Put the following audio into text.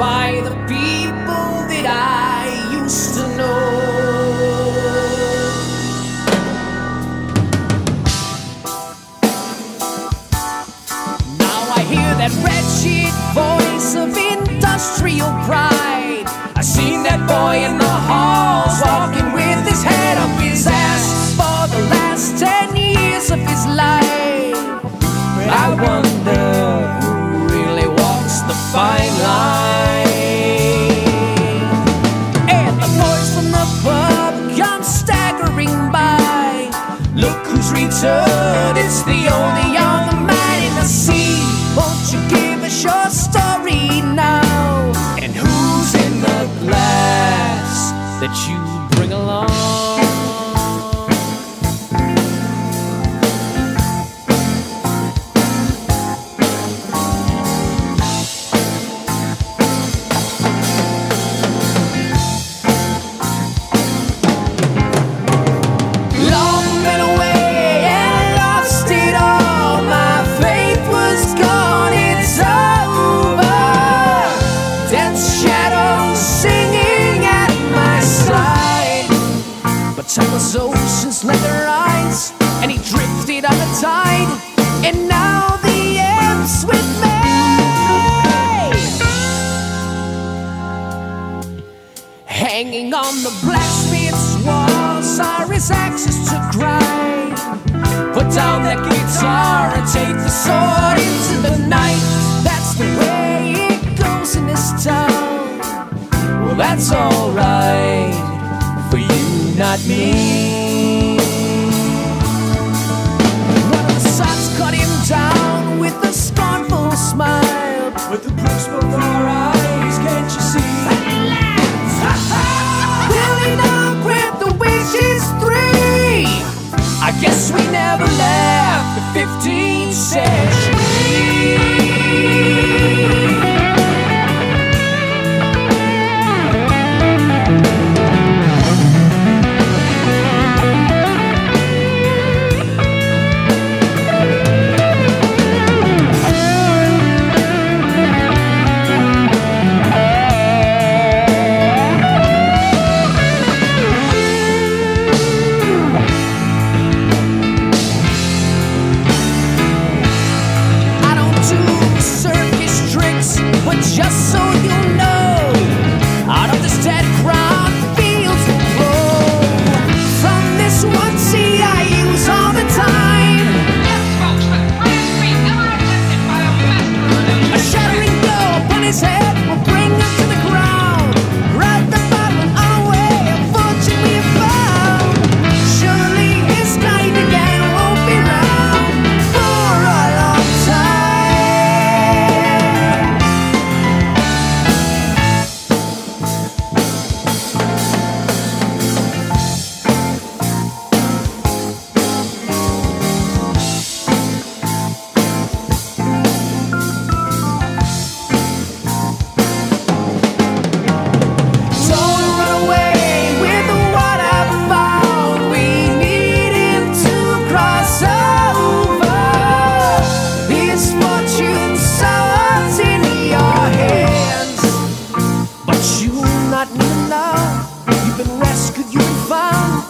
by the people that I used to know. Now I hear that wretched voice of industrial pride. I seen that boy in the halls walking with his head up his ass for the last ten years of his life. But I wonder who really walks the fine But time was ocean's leather eyes, and he drifted on the tide. And now the end's with me. Hanging on the blacksmith's walls are his axes to grind. Put down that guitar and take the sword into the night. That's the way it goes in this town. Well, that's alright not me. Just so carnaval